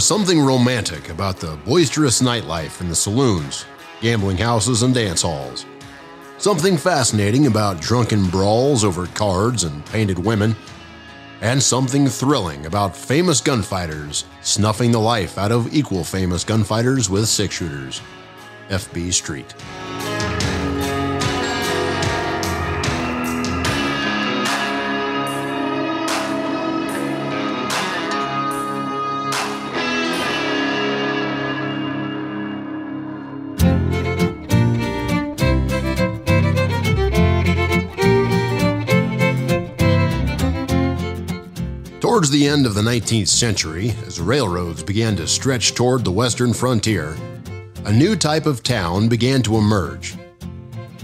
Is something romantic about the boisterous nightlife in the saloons, gambling houses, and dance halls. Something fascinating about drunken brawls over cards and painted women. And something thrilling about famous gunfighters snuffing the life out of equal famous gunfighters with six shooters. FB Street. End of the 19th century, as railroads began to stretch toward the western frontier, a new type of town began to emerge.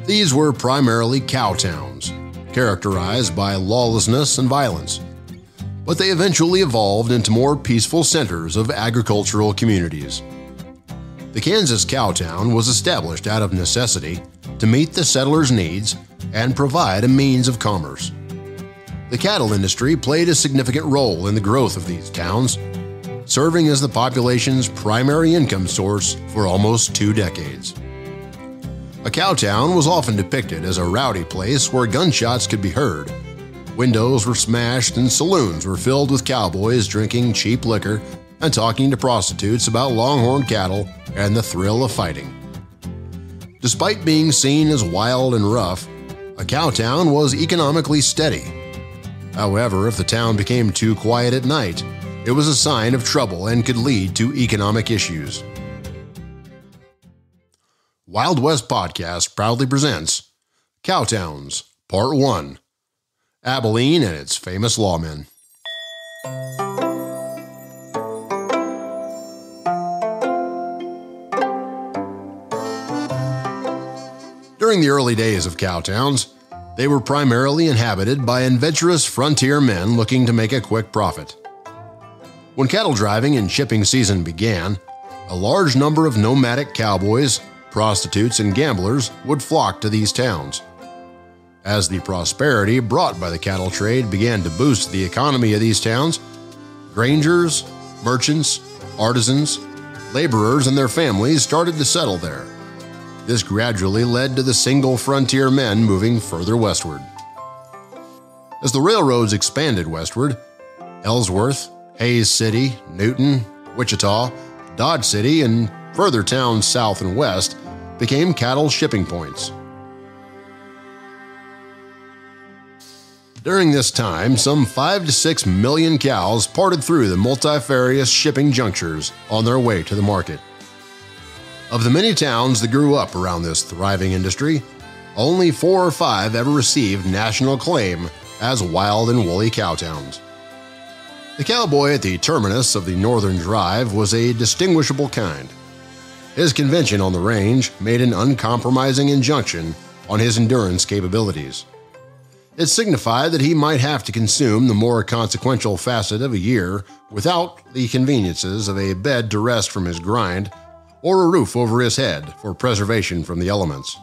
These were primarily cow towns, characterized by lawlessness and violence, but they eventually evolved into more peaceful centers of agricultural communities. The Kansas cow town was established out of necessity to meet the settlers' needs and provide a means of commerce. The cattle industry played a significant role in the growth of these towns, serving as the population's primary income source for almost two decades. A cow town was often depicted as a rowdy place where gunshots could be heard. Windows were smashed and saloons were filled with cowboys drinking cheap liquor and talking to prostitutes about longhorn cattle and the thrill of fighting. Despite being seen as wild and rough, a cow town was economically steady However, if the town became too quiet at night, it was a sign of trouble and could lead to economic issues. Wild West Podcast proudly presents Cowtowns, Part 1 Abilene and its famous lawmen. During the early days of cowtowns, they were primarily inhabited by adventurous frontier men looking to make a quick profit. When cattle driving and shipping season began, a large number of nomadic cowboys, prostitutes, and gamblers would flock to these towns. As the prosperity brought by the cattle trade began to boost the economy of these towns, grangers, merchants, artisans, laborers, and their families started to settle there. This gradually led to the single frontier men moving further westward. As the railroads expanded westward, Ellsworth, Hays City, Newton, Wichita, Dodge City, and further towns south and west became cattle shipping points. During this time, some 5 to 6 million cows parted through the multifarious shipping junctures on their way to the market. Of the many towns that grew up around this thriving industry, only four or five ever received national acclaim as wild and woolly cow towns. The cowboy at the terminus of the Northern Drive was a distinguishable kind. His convention on the range made an uncompromising injunction on his endurance capabilities. It signified that he might have to consume the more consequential facet of a year without the conveniences of a bed to rest from his grind or a roof over his head for preservation from the elements.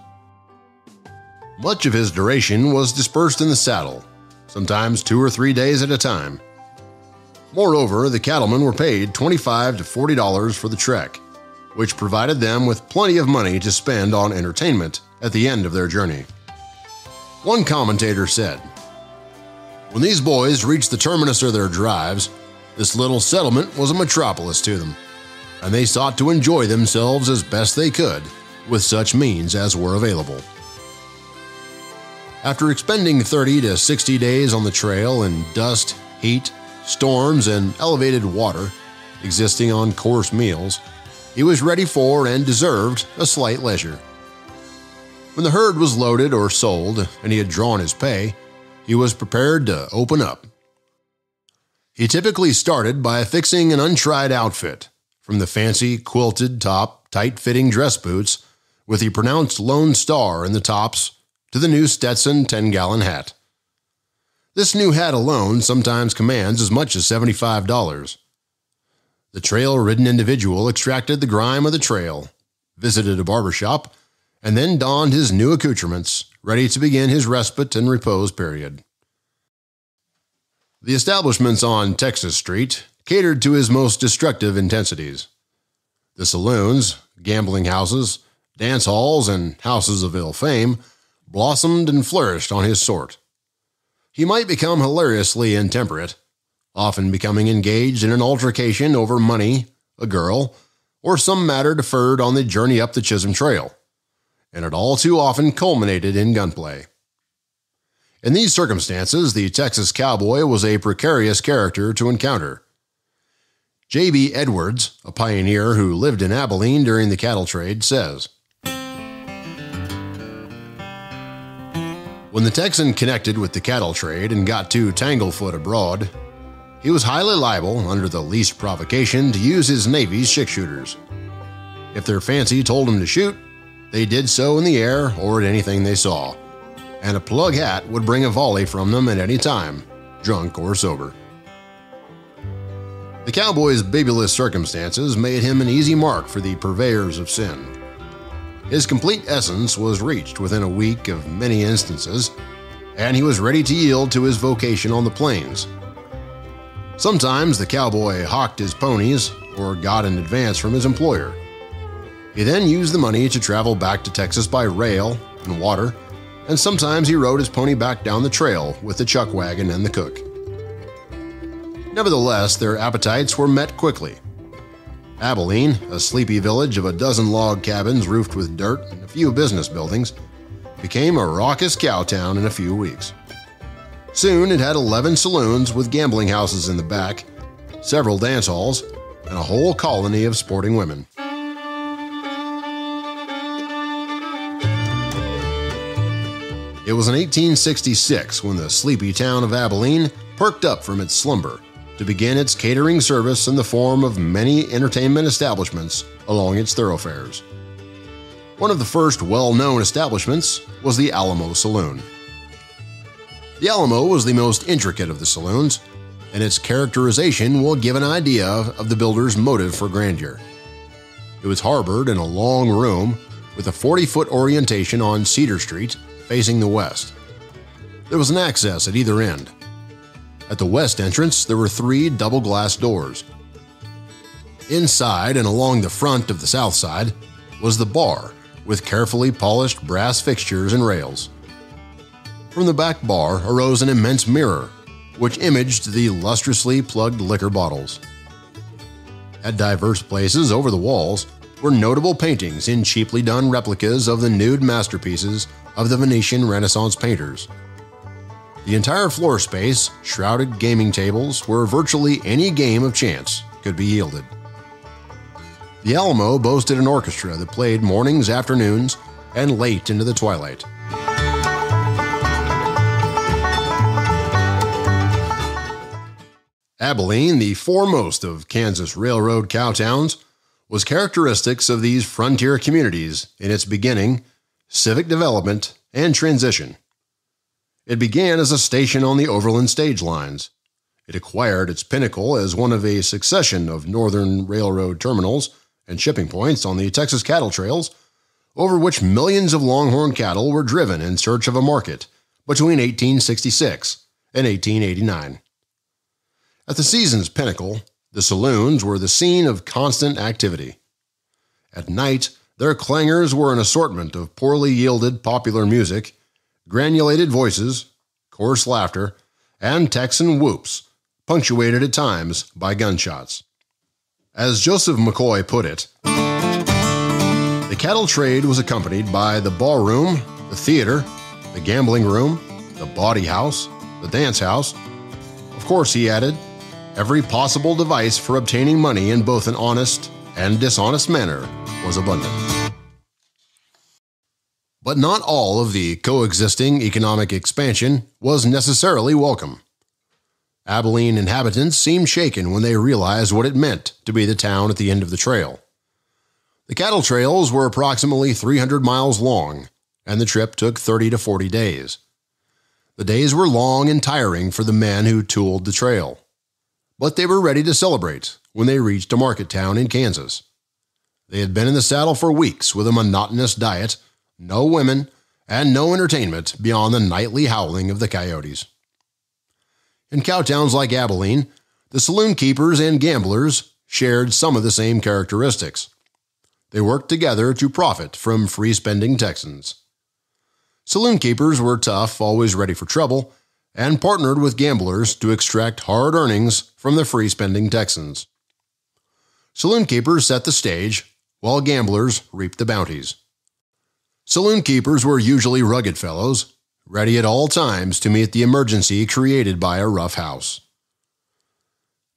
Much of his duration was dispersed in the saddle, sometimes two or three days at a time. Moreover, the cattlemen were paid 25 to $40 for the trek, which provided them with plenty of money to spend on entertainment at the end of their journey. One commentator said, When these boys reached the terminus of their drives, this little settlement was a metropolis to them and they sought to enjoy themselves as best they could with such means as were available. After expending 30 to 60 days on the trail in dust, heat, storms, and elevated water, existing on coarse meals, he was ready for and deserved a slight leisure. When the herd was loaded or sold and he had drawn his pay, he was prepared to open up. He typically started by affixing an untried outfit from the fancy quilted top, tight fitting dress boots with the pronounced Lone Star in the tops to the new Stetson 10 gallon hat. This new hat alone sometimes commands as much as $75. The trail ridden individual extracted the grime of the trail, visited a barber shop, and then donned his new accoutrements, ready to begin his respite and repose period. The establishments on Texas Street catered to his most destructive intensities. The saloons, gambling houses, dance halls, and houses of ill fame blossomed and flourished on his sort. He might become hilariously intemperate, often becoming engaged in an altercation over money, a girl, or some matter deferred on the journey up the Chisholm Trail, and it all too often culminated in gunplay. In these circumstances, the Texas cowboy was a precarious character to encounter. J.B. Edwards, a pioneer who lived in Abilene during the cattle trade, says When the Texan connected with the cattle trade and got to tanglefoot abroad, he was highly liable, under the least provocation, to use his Navy's six shooters. If their fancy told them to shoot, they did so in the air or at anything they saw, and a plug hat would bring a volley from them at any time, drunk or sober. The cowboy's babyless circumstances made him an easy mark for the purveyors of sin. His complete essence was reached within a week of many instances, and he was ready to yield to his vocation on the plains Sometimes the cowboy hawked his ponies or got an advance from his employer. He then used the money to travel back to Texas by rail and water, and sometimes he rode his pony back down the trail with the chuck wagon and the cook. Nevertheless, their appetites were met quickly. Abilene, a sleepy village of a dozen log cabins roofed with dirt and a few business buildings, became a raucous cow town in a few weeks. Soon it had 11 saloons with gambling houses in the back, several dance halls, and a whole colony of sporting women. It was in 1866 when the sleepy town of Abilene perked up from its slumber to begin its catering service in the form of many entertainment establishments along its thoroughfares. One of the first well known establishments was the Alamo Saloon. The Alamo was the most intricate of the saloons, and its characterization will give an idea of the builder's motive for grandeur. It was harbored in a long room with a 40 foot orientation on Cedar Street, facing the west. There was an access at either end. At the west entrance, there were three double glass doors. Inside and along the front of the south side was the bar with carefully polished brass fixtures and rails. From the back bar arose an immense mirror, which imaged the lustrously plugged liquor bottles. At diverse places over the walls were notable paintings in cheaply done replicas of the nude masterpieces of the Venetian Renaissance painters. The entire floor space shrouded gaming tables where virtually any game of chance could be yielded. The Alamo boasted an orchestra that played mornings, afternoons, and late into the twilight. Abilene, the foremost of Kansas railroad cowtowns, was characteristics of these frontier communities in its beginning, civic development, and transition. It began as a station on the overland stage lines. It acquired its pinnacle as one of a succession of northern railroad terminals and shipping points on the Texas cattle trails, over which millions of longhorn cattle were driven in search of a market between 1866 and 1889. At the season's pinnacle, the saloons were the scene of constant activity. At night, their clangors were an assortment of poorly yielded popular music, granulated voices, coarse laughter, and Texan whoops, punctuated at times by gunshots. As Joseph McCoy put it, the cattle trade was accompanied by the ballroom, the theater, the gambling room, the bawdy house, the dance house. Of course, he added, every possible device for obtaining money in both an honest and dishonest manner was abundant. But not all of the coexisting economic expansion was necessarily welcome. Abilene inhabitants seemed shaken when they realized what it meant to be the town at the end of the trail. The cattle trails were approximately 300 miles long, and the trip took 30 to 40 days. The days were long and tiring for the men who tooled the trail but they were ready to celebrate when they reached a market town in Kansas. They had been in the saddle for weeks with a monotonous diet, no women, and no entertainment beyond the nightly howling of the coyotes. In cow towns like Abilene, The saloon keepers and gamblers shared some of the same characteristics. They worked together to profit from free spending Texans. Saloon keepers were tough, always ready for trouble, and partnered with gamblers to extract hard earnings from the free spending Texans. Saloon keepers set the stage, while gamblers reaped the bounties. Saloon keepers were usually rugged fellows, ready at all times to meet the emergency created by a rough house.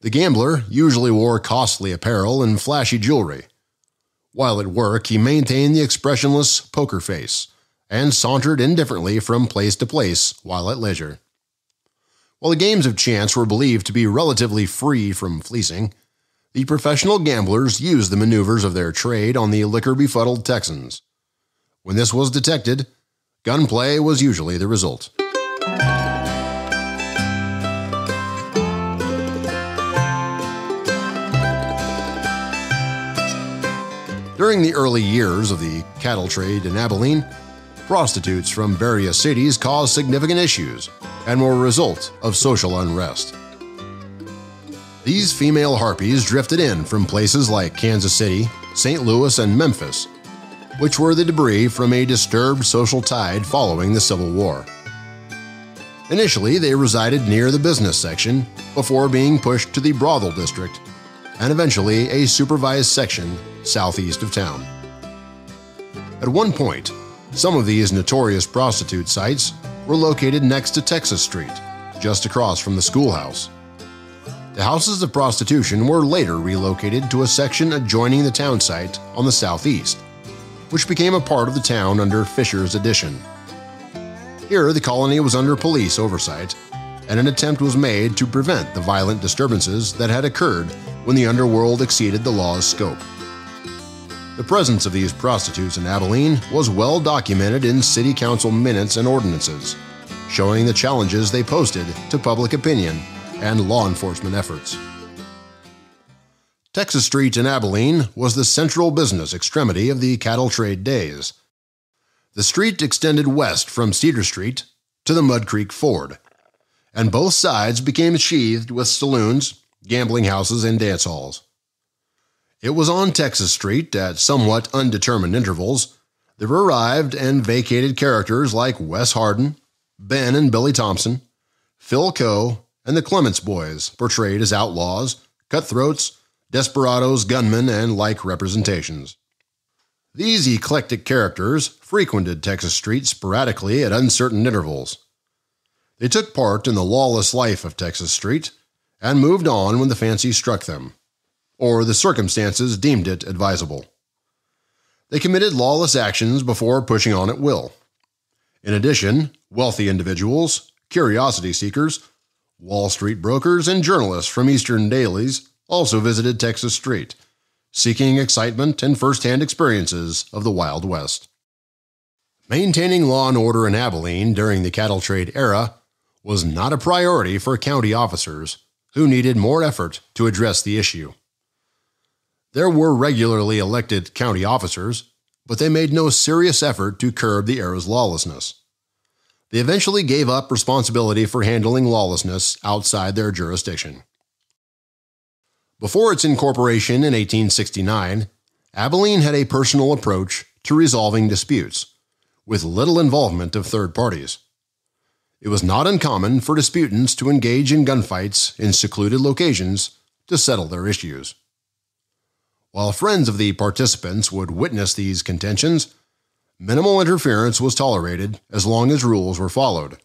The gambler usually wore costly apparel and flashy jewelry. While at work, he maintained the expressionless poker face and sauntered indifferently from place to place while at leisure. While the games of chance were believed to be relatively free from fleecing, the professional gamblers used the maneuvers of their trade on the liquor befuddled Texans. When this was detected, gunplay was usually the result. During the early years of the cattle trade in Abilene, prostitutes from various cities caused significant issues and were a result of social unrest. These female harpies drifted in from places like Kansas City, St. Louis, and Memphis, which were the debris from a disturbed social tide following the Civil War. Initially, they resided near the business section before being pushed to the brothel district and eventually a supervised section southeast of town. At one point, some of these notorious prostitute sites were located next to Texas Street, just across from the schoolhouse. The houses of prostitution were later relocated to a section adjoining the town site on the southeast, which became a part of the town under Fisher's Addition. Here, the colony was under police oversight, and an attempt was made to prevent the violent disturbances that had occurred when the underworld exceeded the law's scope. The presence of these prostitutes in Abilene was well documented in city council minutes and ordinances, showing the challenges they posted to public opinion and law enforcement efforts. Texas Street in Abilene was the central business extremity of the cattle trade days. The street extended west from Cedar Street to the Mud Creek Ford, and both sides became sheathed with saloons, gambling houses, and dance halls. It was on Texas Street, at somewhat undetermined intervals, there arrived and vacated characters like Wes Hardin, Ben and Billy Thompson, Phil Coe, and the Clements boys, portrayed as outlaws, cutthroats, desperados, gunmen, and like representations. These eclectic characters frequented Texas Street sporadically at uncertain intervals. They took part in the lawless life of Texas Street and moved on when the fancy struck them, or the circumstances deemed it advisable. They committed lawless actions before pushing on at will. In addition, wealthy individuals, curiosity seekers, Wall Street brokers, and journalists from Eastern dailies also visited Texas Street, seeking excitement and first hand experiences of the Wild West. Maintaining law and order in Abilene during the cattle trade era was not a priority for county officers who needed more effort to address the issue. There were regularly elected county officers, but they made no serious effort to curb the era's lawlessness. They eventually gave up responsibility for handling lawlessness outside their jurisdiction. Before its incorporation in 1869, Abilene had a personal approach to resolving disputes, with little involvement of third parties. It was not uncommon for disputants to engage in gunfights in secluded locations to settle their issues. While friends of the participants would witness these contentions, minimal interference was tolerated as long as rules were followed.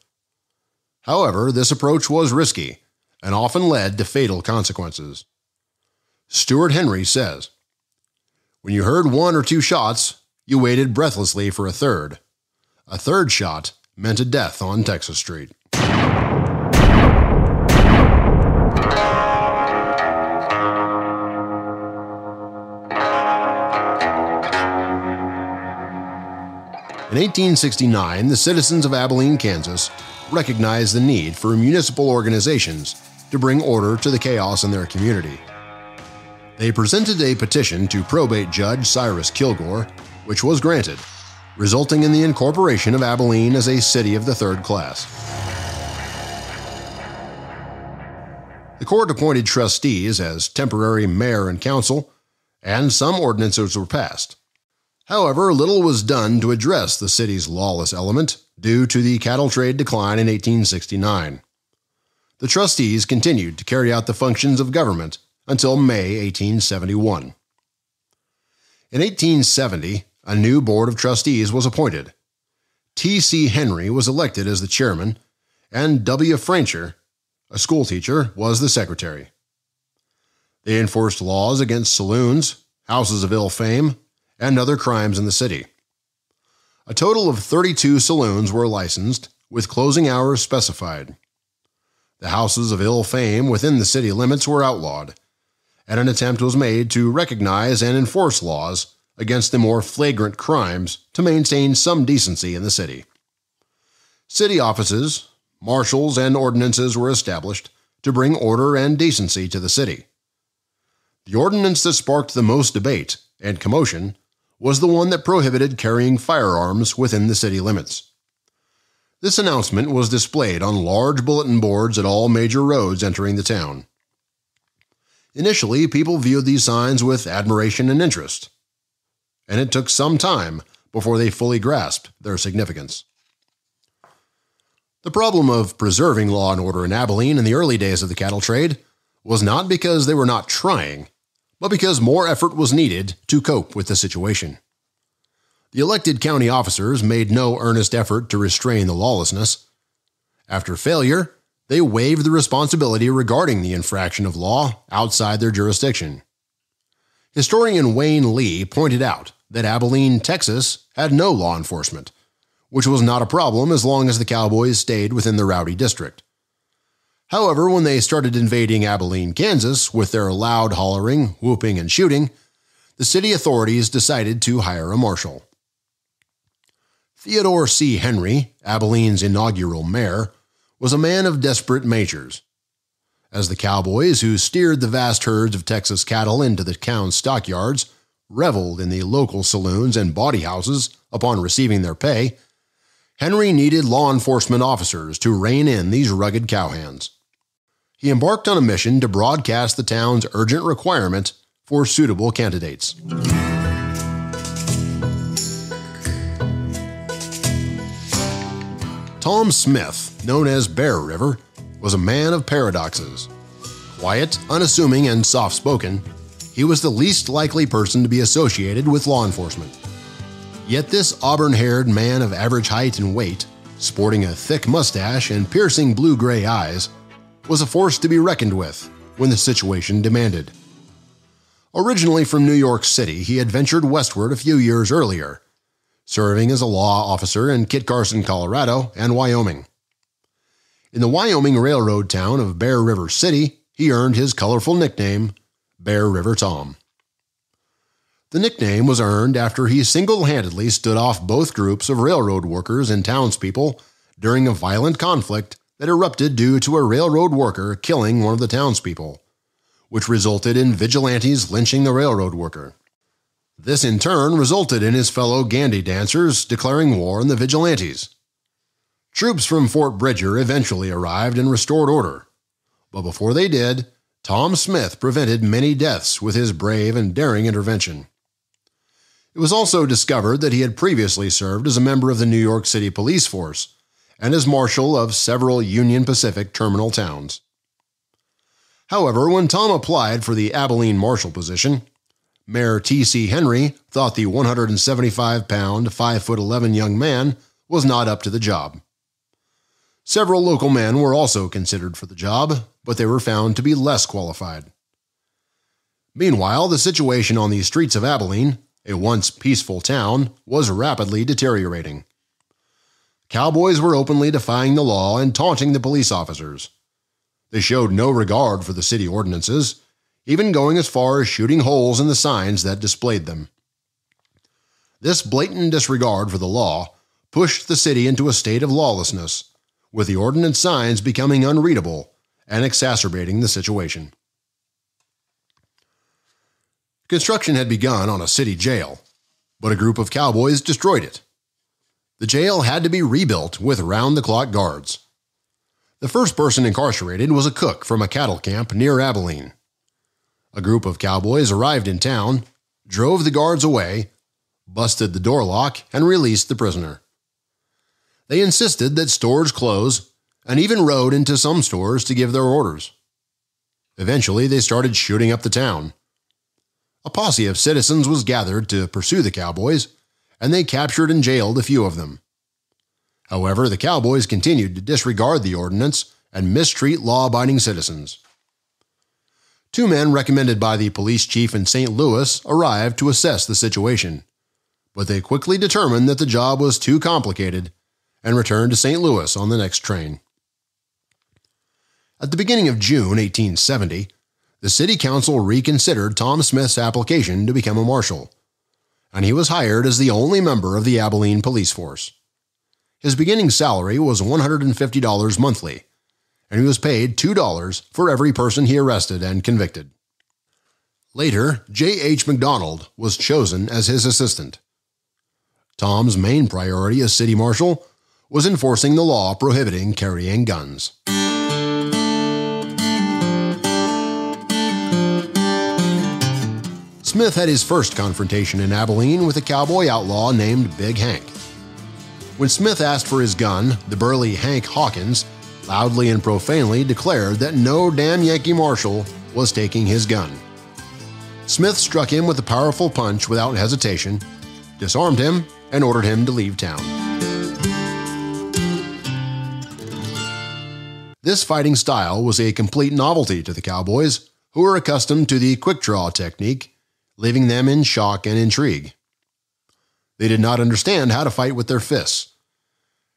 However, this approach was risky and often led to fatal consequences. Stuart Henry says When you heard one or two shots, you waited breathlessly for a third. A third shot meant a death on Texas Street. In 1869, the citizens of Abilene, Kansas, recognized the need for municipal organizations to bring order to the chaos in their community. They presented a petition to probate judge Cyrus Kilgore, which was granted, resulting in the incorporation of Abilene as a city of the third class. The court appointed trustees as temporary mayor and council, and some ordinances were passed. However, little was done to address the city's lawless element due to the cattle trade decline in 1869. The trustees continued to carry out the functions of government until May 1871. In 1870, a new board of trustees was appointed. T.C. Henry was elected as the chairman, and W. Francher a schoolteacher, was the secretary. They enforced laws against saloons, houses of ill fame, and other crimes in the city. A total of 32 saloons were licensed, with closing hours specified. The houses of ill fame within the city limits were outlawed, and an attempt was made to recognize and enforce laws against the more flagrant crimes to maintain some decency in the city. City offices, marshals and ordinances were established to bring order and decency to the city. The ordinance that sparked the most debate and commotion was the one that prohibited carrying firearms within the city limits. This announcement was displayed on large bulletin boards at all major roads entering the town. Initially, people viewed these signs with admiration and interest, and it took some time before they fully grasped their significance. The problem of preserving law and order in Abilene in the early days of the cattle trade was not because they were not trying, but because more effort was needed to cope with the situation. The elected county officers made no earnest effort to restrain the lawlessness. After failure, they waived the responsibility regarding the infraction of law outside their jurisdiction. Historian Wayne Lee pointed out that Abilene, Texas had no law enforcement which was not a problem as long as the Cowboys stayed within the rowdy district. However, when they started invading Abilene, Kansas, with their loud hollering, whooping, and shooting, the city authorities decided to hire a marshal. Theodore C. Henry, Abilene's inaugural mayor, was a man of desperate measures. As the cowboys who steered the vast herds of Texas cattle into the town stockyards reveled in the local saloons and bawdy houses upon receiving their pay, Henry needed law enforcement officers to rein in these rugged cowhands. He embarked on a mission to broadcast the town's urgent requirement for suitable candidates. Tom Smith, known as Bear River, was a man of paradoxes. Quiet, unassuming, and soft spoken, he was the least likely person to be associated with law enforcement. Yet this auburn haired man of average height and weight, sporting a thick mustache and piercing blue gray eyes, was a force to be reckoned with when the situation demanded. Originally from New York City, he had ventured westward a few years earlier, serving as a law officer in Kit Carson, Colorado, and Wyoming. In the Wyoming railroad town of Bear River City, he earned his colorful nickname, Bear River Tom. The nickname was earned after he single handedly stood off both groups of railroad workers and townspeople during a violent conflict that erupted due to a railroad worker killing one of the townspeople, which resulted in vigilantes lynching the railroad worker. This in turn resulted in his fellow gandy dancers declaring war on the vigilantes. Troops from Fort Bridger eventually arrived and restored order, but before they did, Tom Smith prevented many deaths with his brave and daring intervention. It was also discovered that he had previously served as a member of the New York City Police Force and as marshal of several Union Pacific terminal towns. However, when Tom applied for the Abilene marshal position, Mayor T.C. Henry thought the 175 pound, 5 foot 11 young man was not up to the job. Several local men were also considered for the job, but they were found to be less qualified. Meanwhile, the situation on the streets of Abilene a once peaceful town, was rapidly deteriorating. Cowboys were openly defying the law and taunting the police officers. They showed no regard for the city ordinances, even going as far as shooting holes in the signs that displayed them. This blatant disregard for the law pushed the city into a state of lawlessness, with the ordinance signs becoming unreadable and exacerbating the situation. Construction had begun on a city jail, but a group of cowboys destroyed it. The jail had to be rebuilt with round the clock guards. The first person incarcerated was a cook from a cattle camp near Abilene. A group of cowboys arrived in town, drove the guards away, busted the door lock, and released the prisoner. They insisted that stores close and even rode into some stores to give their orders. Eventually, they started shooting up the town. A posse of citizens was gathered to pursue the cowboys, and they captured and jailed a few of them. However, the cowboys continued to disregard the ordinance and mistreat law abiding citizens. Two men recommended by the police chief in St. Louis arrived to assess the situation, but they quickly determined that the job was too complicated and returned to St. Louis on the next train. At the beginning of June 1870, the City Council reconsidered Tom Smith's application to become a marshal, and he was hired as the only member of the Abilene police force. His beginning salary was $150 monthly, and he was paid $2 for every person he arrested and convicted. Later, J. H. McDonald was chosen as his assistant. Tom's main priority as city marshal was enforcing the law prohibiting carrying guns. Smith had his first confrontation in Abilene with a cowboy outlaw named Big Hank. When Smith asked for his gun, the burly Hank Hawkins loudly and profanely declared that no damn Yankee Marshal was taking his gun. Smith struck him with a powerful punch without hesitation, disarmed him, and ordered him to leave town. This fighting style was a complete novelty to the Cowboys, who were accustomed to the quick draw technique leaving them in shock and intrigue. They did not understand how to fight with their fists.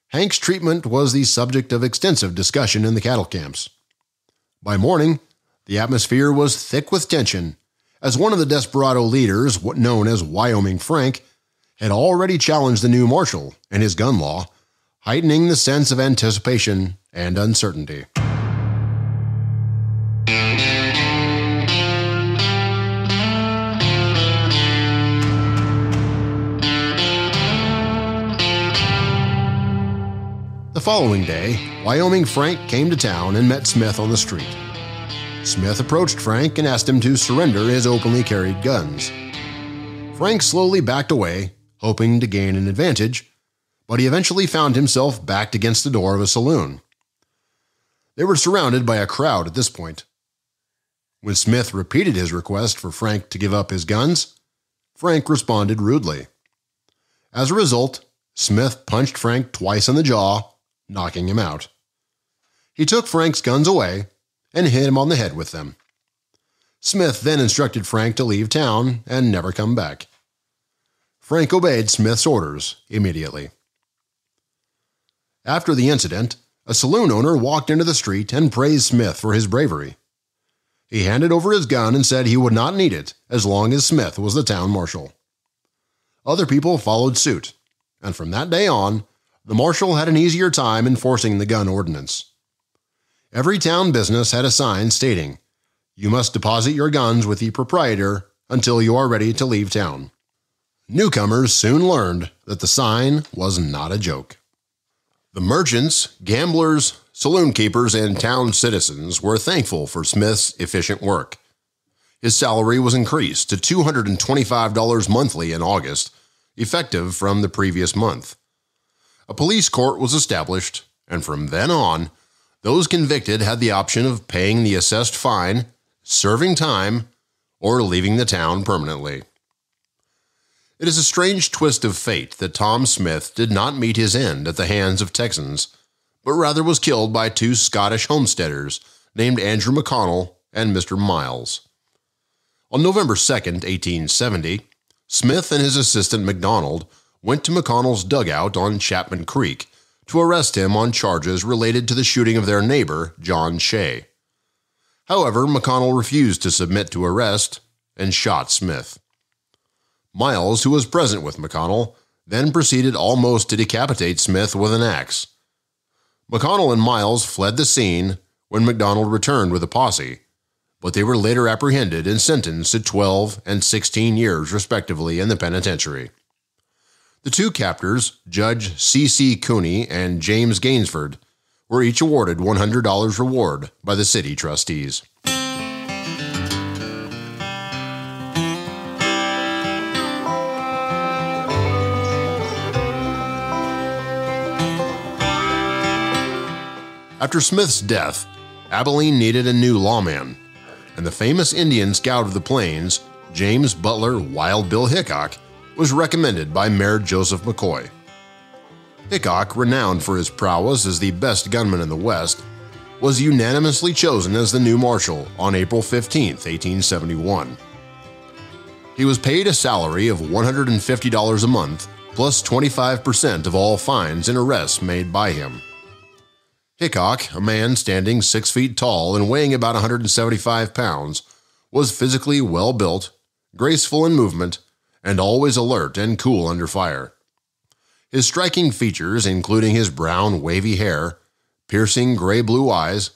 Hank's treatment was the subject of extensive discussion in the cattle camps. By morning, the atmosphere was thick with tension, as one of the desperado leaders, known as Wyoming Frank, had already challenged the new marshal and his gun law, heightening the sense of anticipation and uncertainty. The following day, Wyoming Frank came to town and met Smith on the street. Smith approached Frank and asked him to surrender his openly carried guns. Frank slowly backed away, hoping to gain an advantage, but he eventually found himself backed against the door of a saloon. They were surrounded by a crowd at this point. When Smith repeated his request for Frank to give up his guns, Frank responded rudely. As a result, Smith punched Frank twice in the jaw knocking him out. He took Frank's guns away and hit him on the head with them. Smith then instructed Frank to leave town and never come back. Frank obeyed Smith's orders immediately. After the incident, a saloon owner walked into the street and praised Smith for his bravery. He handed over his gun and said he would not need it as long as Smith was the town marshal. Other people followed suit, and from that day on, the marshal had an easier time enforcing the gun ordinance. Every town business had a sign stating, You must deposit your guns with the proprietor until you are ready to leave town. Newcomers soon learned that the sign was not a joke. The merchants, gamblers, saloon keepers, and town citizens were thankful for Smith's efficient work. His salary was increased to $225 monthly in August, effective from the previous month a police court was established, and from then on, those convicted had the option of paying the assessed fine, serving time, or leaving the town permanently. It is a strange twist of fate that Tom Smith did not meet his end at the hands of Texans, but rather was killed by two Scottish homesteaders named Andrew McConnell and Mr. Miles. On November 2, 1870, Smith and his assistant McDonald went to McConnell's dugout on Chapman Creek to arrest him on charges related to the shooting of their neighbor, John Shea. However, McConnell refused to submit to arrest and shot Smith. Miles, who was present with McConnell, then proceeded almost to decapitate Smith with an axe. McConnell and Miles fled the scene when McDonald returned with a posse, but they were later apprehended and sentenced to 12 and 16 years, respectively, in the penitentiary. The two captors, Judge C. C. Cooney and James Gainsford, were each awarded $100 reward by the city trustees. After Smith's death, Abilene needed a new lawman, and the famous Indian scout of the plains, James Butler Wild Bill Hickok, was recommended by Mayor Joseph McCoy. Hickok, renowned for his prowess as the best gunman in the West, was unanimously chosen as the new marshal on April 15, 1871. He was paid a salary of $150 a month plus 25% of all fines and arrests made by him. Hickok, a man standing six feet tall and weighing about 175 pounds, was physically well built, graceful in movement, and always alert and cool under fire. His striking features, including his brown, wavy hair, piercing gray blue eyes,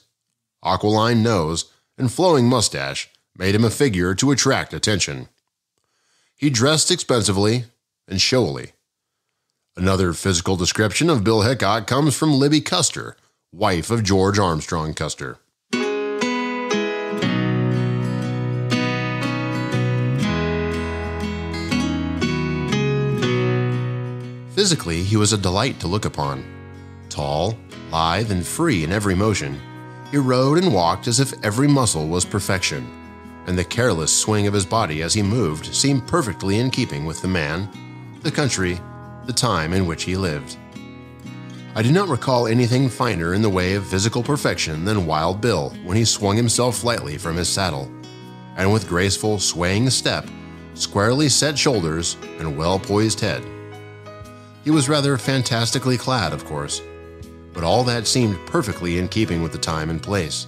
aquiline nose, and flowing mustache, made him a figure to attract attention. He dressed expensively and showily. Another physical description of Bill Hickok comes from Libby Custer, wife of George Armstrong Custer. Physically, he was a delight to look upon. Tall, lithe, and free in every motion, he rode and walked as if every muscle was perfection, and the careless swing of his body as he moved seemed perfectly in keeping with the man, the country, the time in which he lived. I do not recall anything finer in the way of physical perfection than Wild Bill when he swung himself lightly from his saddle, and with graceful, swaying step, squarely set shoulders, and well poised head. He was rather fantastically clad, of course, but all that seemed perfectly in keeping with the time and place.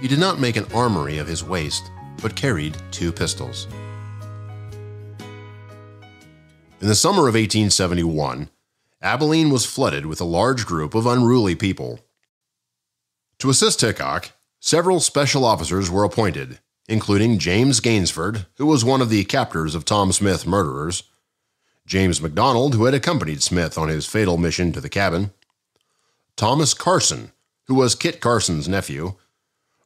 He did not make an armory of his waist, but carried two pistols. In the summer of 1871, Abilene was flooded with a large group of unruly people. To assist Hickok, several special officers were appointed, including James Gainsford, who was one of the captors of Tom Smith murderers, James McDonald, who had accompanied Smith on his fatal mission to the cabin, Thomas Carson, who was Kit Carson's nephew,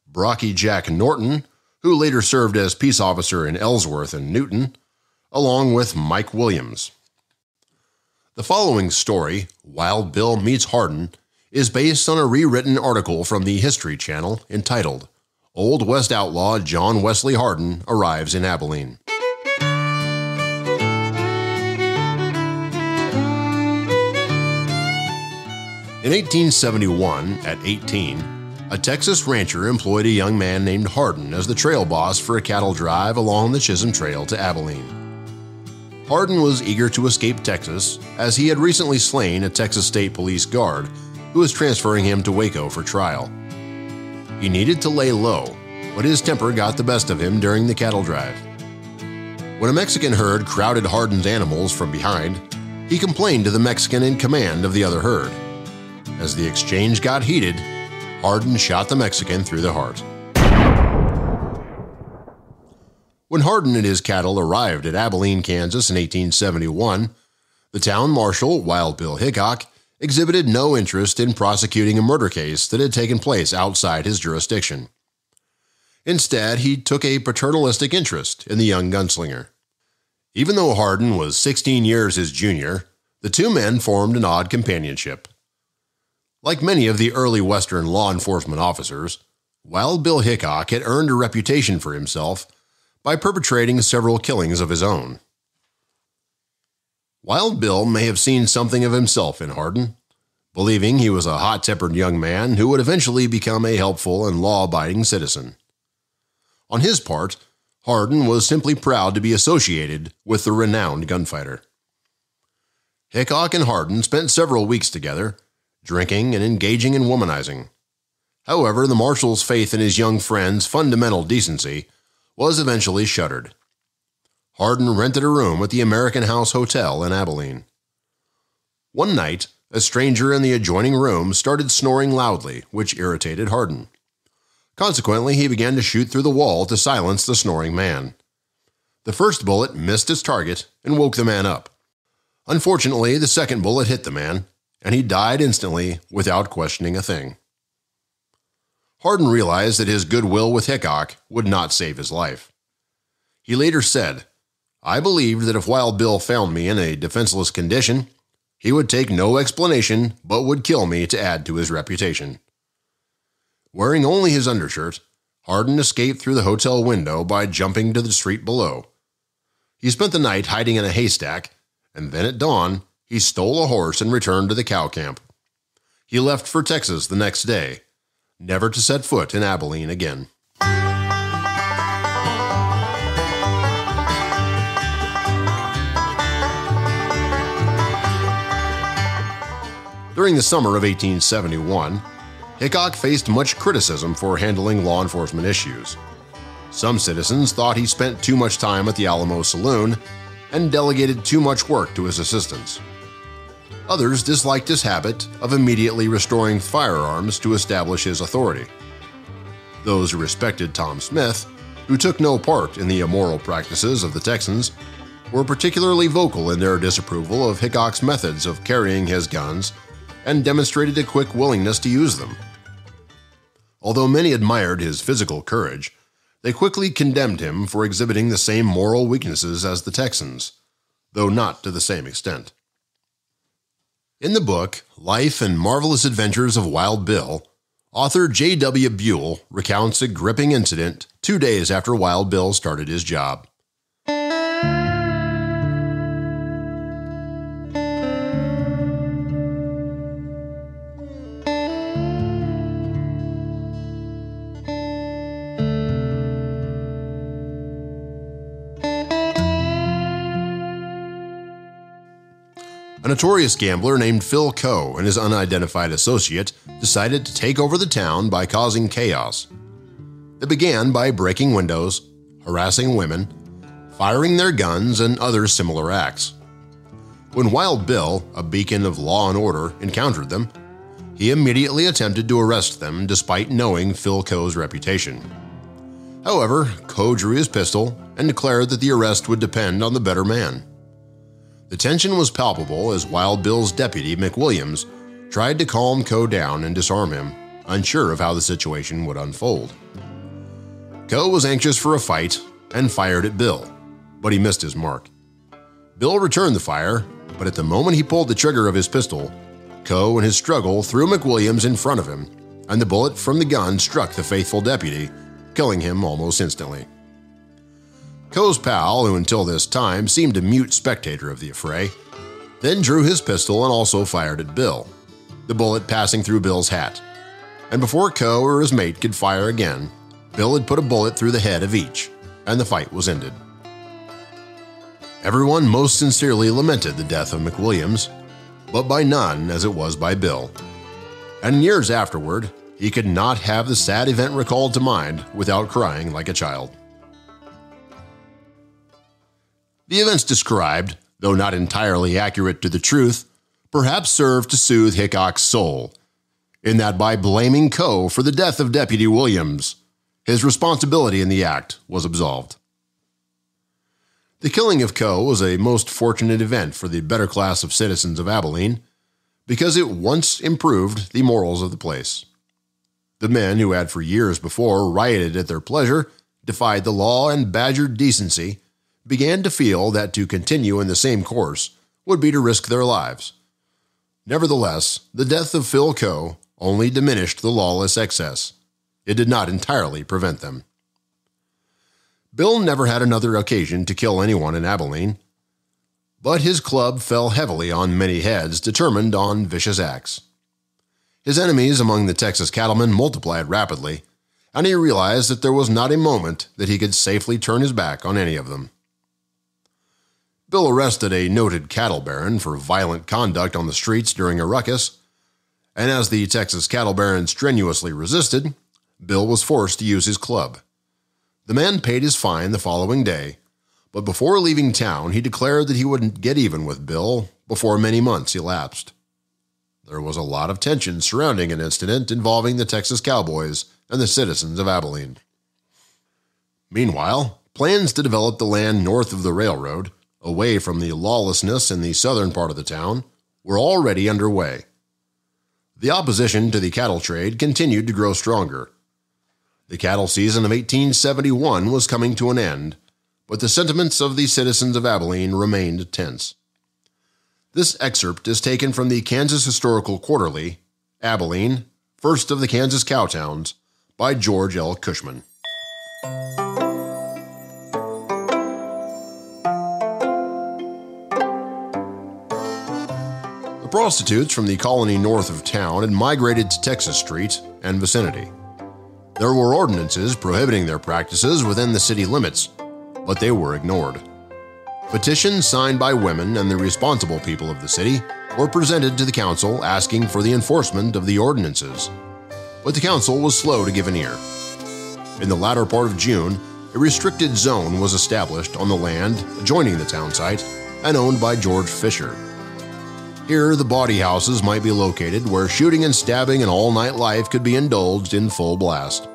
Brocky Jack Norton, who later served as peace officer in Ellsworth and Newton, along with Mike Williams. The following story, Wild Bill Meets Hardin, is based on a rewritten article from the History Channel entitled Old West Outlaw John Wesley Hardin Arrives in Abilene. In 1871, at 18, a Texas rancher employed a young man named Hardin as the trail boss for a cattle drive along the Chisholm Trail to Abilene. Hardin was eager to escape Texas, as he had recently slain a Texas State Police guard who was transferring him to Waco for trial. He needed to lay low, but his temper got the best of him during the cattle drive. When a Mexican herd crowded Hardin's animals from behind, he complained to the Mexican in command of the other herd. As the exchange got heated, Hardin shot the Mexican through the heart. When Hardin and his cattle arrived at Abilene, Kansas in 1871, the town marshal, Wild Bill Hickok, exhibited no interest in prosecuting a murder case that had taken place outside his jurisdiction. Instead, he took a paternalistic interest in the young gunslinger. Even though Hardin was 16 years his junior, the two men formed an odd companionship. Like many of the early Western law enforcement officers, Wild Bill Hickok had earned a reputation for himself by perpetrating several killings of his own. Wild Bill may have seen something of himself in Hardin, believing he was a hot tempered young man who would eventually become a helpful and law abiding citizen. On his part, Hardin was simply proud to be associated with the renowned gunfighter. Hickok and Hardin spent several weeks together, drinking and engaging in womanizing. However, the marshal's faith in his young friend's fundamental decency was eventually shuttered. Hardin rented a room at the American House Hotel in Abilene. One night, a stranger in the adjoining room started snoring loudly, which irritated Hardin. Consequently, he began to shoot through the wall to silence the snoring man. The first bullet missed its target and woke the man up. Unfortunately, the second bullet hit the man, and he died instantly without questioning a thing. Hardin realized that his goodwill with Hickok would not save his life. He later said, I believed that if Wild Bill found me in a defenseless condition, he would take no explanation but would kill me to add to his reputation. Wearing only his undershirt, Hardin escaped through the hotel window by jumping to the street below. He spent the night hiding in a haystack, and then at dawn, he stole a horse and returned to the cow camp. He left for Texas the next day, never to set foot in Abilene again. During the summer of 1871, Hickok faced much criticism for handling law enforcement issues. Some citizens thought he spent too much time at the Alamo Saloon and delegated too much work to his assistants. Others disliked his habit of immediately restoring firearms to establish his authority. Those who respected Tom Smith, who took no part in the immoral practices of the Texans, were particularly vocal in their disapproval of Hickok's methods of carrying his guns and demonstrated a quick willingness to use them. Although many admired his physical courage, they quickly condemned him for exhibiting the same moral weaknesses as the Texans, though not to the same extent. In the book, Life and Marvelous Adventures of Wild Bill, author J.W. Buell recounts a gripping incident two days after Wild Bill started his job. Notorious gambler named Phil Coe and his unidentified associate decided to take over the town by causing chaos. It began by breaking windows, harassing women, firing their guns, and other similar acts. When Wild Bill, a beacon of law and order, encountered them, he immediately attempted to arrest them despite knowing Phil Coe's reputation. However, Coe drew his pistol and declared that the arrest would depend on the better man. The tension was palpable as Wild Bill's deputy, McWilliams, tried to calm Coe down and disarm him, unsure of how the situation would unfold. Coe was anxious for a fight and fired at Bill, but he missed his mark. Bill returned the fire, but at the moment he pulled the trigger of his pistol, Coe, in his struggle, threw McWilliams in front of him, and the bullet from the gun struck the faithful deputy, killing him almost instantly. Coe's pal, who until this time seemed a mute spectator of the affray, then drew his pistol and also fired at Bill, the bullet passing through Bill's hat. And before Coe or his mate could fire again, Bill had put a bullet through the head of each, and the fight was ended. Everyone most sincerely lamented the death of McWilliams, but by none as it was by Bill. And years afterward, he could not have the sad event recalled to mind without crying like a child. The events described, though not entirely accurate to the truth, perhaps served to soothe Hickok's soul, in that by blaming Coe for the death of Deputy Williams, his responsibility in the act was absolved. The killing of Coe was a most fortunate event for the better class of citizens of Abilene because it once improved the morals of the place. The men who had for years before rioted at their pleasure, defied the law, and badgered decency began to feel that to continue in the same course would be to risk their lives. Nevertheless, the death of Phil Coe only diminished the lawless excess. It did not entirely prevent them. Bill never had another occasion to kill anyone in Abilene, but his club fell heavily on many heads determined on vicious acts. His enemies among the Texas cattlemen multiplied rapidly, and he realized that there was not a moment that he could safely turn his back on any of them. Bill arrested a noted cattle baron for violent conduct on the streets during a ruckus, and as the Texas cattle baron strenuously resisted, Bill was forced to use his club. The man paid his fine the following day, but before leaving town, he declared that he wouldn't get even with Bill before many months elapsed. There was a lot of tension surrounding an incident involving the Texas Cowboys and the citizens of Abilene. Meanwhile, plans to develop the land north of the railroad away from the lawlessness in the southern part of the town, were already underway. The opposition to the cattle trade continued to grow stronger. The cattle season of 1871 was coming to an end, but the sentiments of the citizens of Abilene remained tense. This excerpt is taken from the Kansas Historical Quarterly, Abilene, first of the Kansas cow towns, by George L. Cushman. Prostitutes from the colony north of town had migrated to Texas Street and vicinity. There were ordinances prohibiting their practices within the city limits, but they were ignored. Petitions signed by women and the responsible people of the city were presented to the council asking for the enforcement of the ordinances but the council was slow to give an ear. In the latter part of June, a restricted zone was established on the land adjoining the town site and owned by George Fisher. Here, the bawdy houses might be located where shooting and stabbing and all night life could be indulged in full blast.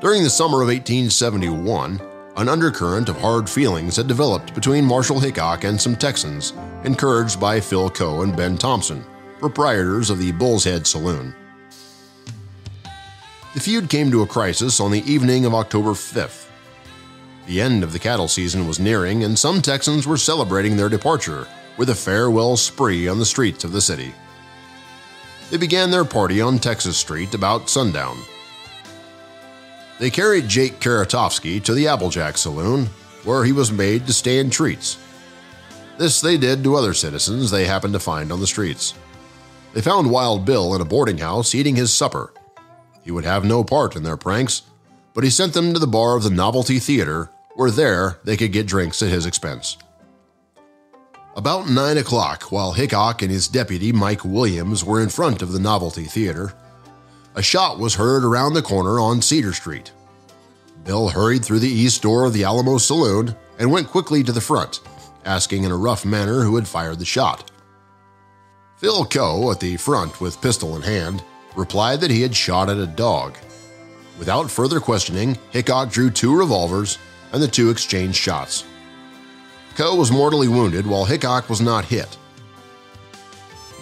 During the summer of 1871, an undercurrent of hard feelings had developed between Marshall Hickok and some Texans, encouraged by Phil Coe and Ben Thompson, proprietors of the Bull's Head Saloon. The feud came to a crisis on the evening of October 5th. The end of the cattle season was nearing, and some Texans were celebrating their departure with a farewell spree on the streets of the city. They began their party on Texas Street about sundown. They carried Jake Karatofsky to the Applejack Saloon, where he was made to stand treats. This they did to other citizens they happened to find on the streets. They found Wild Bill in a boarding house eating his supper he would have no part in their pranks, but he sent them to the bar of the Novelty Theater, where there they could get drinks at his expense. About 9 o'clock, while Hickok and his deputy Mike Williams were in front of the Novelty Theater, a shot was heard around the corner on Cedar Street. Bill hurried through the east door of the Alamo Saloon and went quickly to the front, asking in a rough manner who had fired the shot. Phil Coe, at the front with pistol in hand, replied that he had shot at a dog. Without further questioning, Hickok drew two revolvers and the two exchanged shots. Coe was mortally wounded while Hickok was not hit.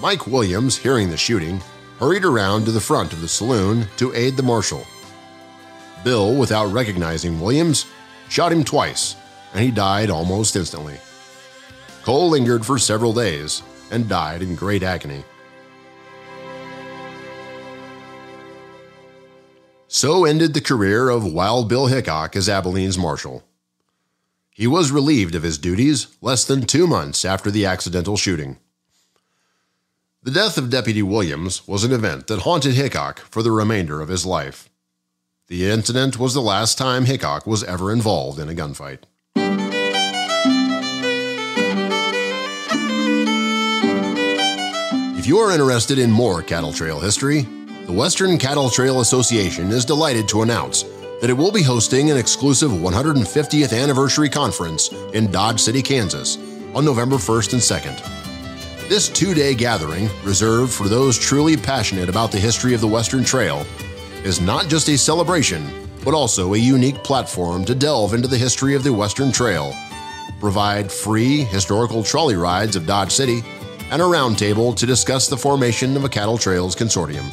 Mike Williams, hearing the shooting, hurried around to the front of the saloon to aid the marshal. Bill, without recognizing Williams, shot him twice, and he died almost instantly. Coe lingered for several days and died in great agony. So ended the career of Wild Bill Hickok as Abilene's marshal. He was relieved of his duties less than two months after the accidental shooting. The death of Deputy Williams was an event that haunted Hickok for the remainder of his life. The incident was the last time Hickok was ever involved in a gunfight. If you are interested in more cattle trail history, the Western Cattle Trail Association is delighted to announce that it will be hosting an exclusive 150th anniversary conference in Dodge City, Kansas on November 1st and 2nd. This two day gathering, reserved for those truly passionate about the history of the Western Trail, is not just a celebration, but also a unique platform to delve into the history of the Western Trail, provide free historical trolley rides of Dodge City, and a roundtable to discuss the formation of a cattle trails consortium.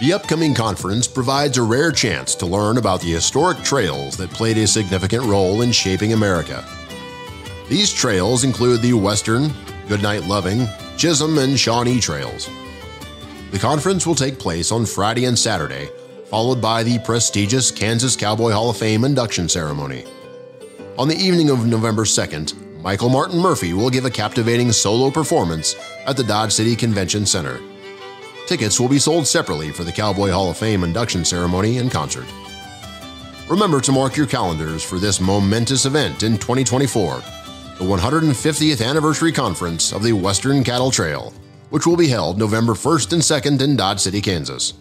The upcoming conference provides a rare chance to learn about the historic trails that played a significant role in shaping America. These trails include the Western, Goodnight Loving, Chisholm, and Shawnee trails. The conference will take place on Friday and Saturday, followed by the prestigious Kansas Cowboy Hall of Fame induction ceremony. On the evening of November 2nd, Michael Martin Murphey will give a captivating solo performance at the Dodge City Convention Center. Tickets will be sold separately for the Cowboy Hall of Fame induction ceremony and concert. Remember to mark your calendars for this momentous event in 2024, the 150th anniversary conference of the Western Cattle Trail, which will be held November 1st and 2nd in Dodge City, Kansas.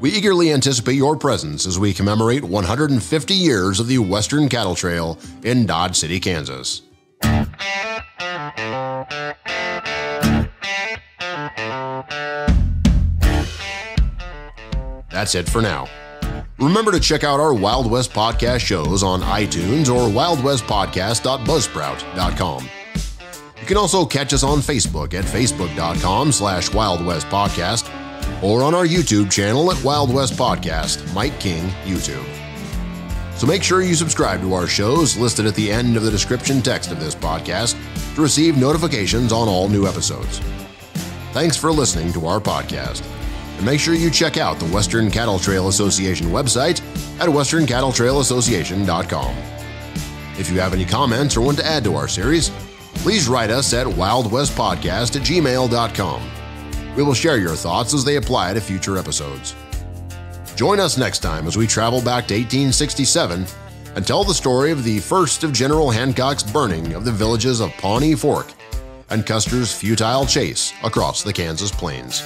We eagerly anticipate your presence as we commemorate 150 years of the Western Cattle Trail in Dodge City, Kansas. That's it for now. Remember to check out our Wild West podcast shows on iTunes or wildwestpodcast.buzzsprout.com. You can also catch us on Facebook at facebook.com slash Wild West Podcast or on our YouTube channel at Wild West Podcast, Mike King YouTube. So make sure you subscribe to our shows listed at the end of the description text of this podcast to receive notifications on all new episodes. Thanks for listening to our podcast. And make sure you check out the Western Cattle Trail Association website at westerncattletrailassociation.com. If you have any comments or want to add to our series, please write us at wildwestpodcast at gmail.com. We will share your thoughts as they apply to future episodes. Join us next time as we travel back to 1867 and tell the story of the first of General Hancock's burning of the villages of Pawnee Fork and Custer's futile chase across the Kansas plains.